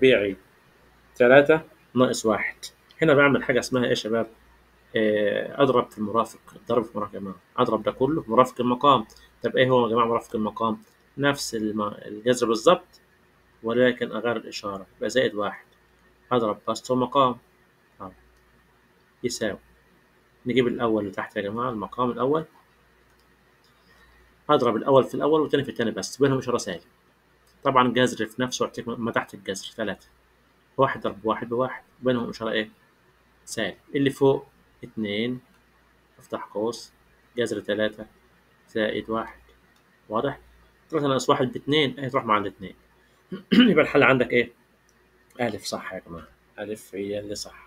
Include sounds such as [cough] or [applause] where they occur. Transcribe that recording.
طبيعي. تلاتة ناقص واحد. هنا بعمل حاجة اسمها إيه يا شباب؟ آه، أضرب في المرافق الضرب في المرافق يا جماعة. أضرب ده كله في مرافق المقام. طب إيه هو يا جماعة مرافق المقام؟ نفس الجذر بالظبط ولكن أغير الإشارة يبقى زائد واحد. أضرب بسط ومقام أهو. يساوي. نجيب الأول اللي تحت يا جماعة المقام الأول. أضرب الأول في الأول والتاني في التاني بس بينهم إشارة سالب طبعا جذر في نفسه يعطيك ما تحت الجذر ثلاثة واحد ضرب واحد بواحد بينهم إشارة إيه؟ سالب اللي فوق اتنين افتح قوس جذر تلاتة زائد واحد واضح؟ تلاتة ناقص واحد باتنين اهي تروح مع الاتنين [clears throat] يبقى الحل عندك إيه؟ ألف صح يا جماعة ألف هي اللي صح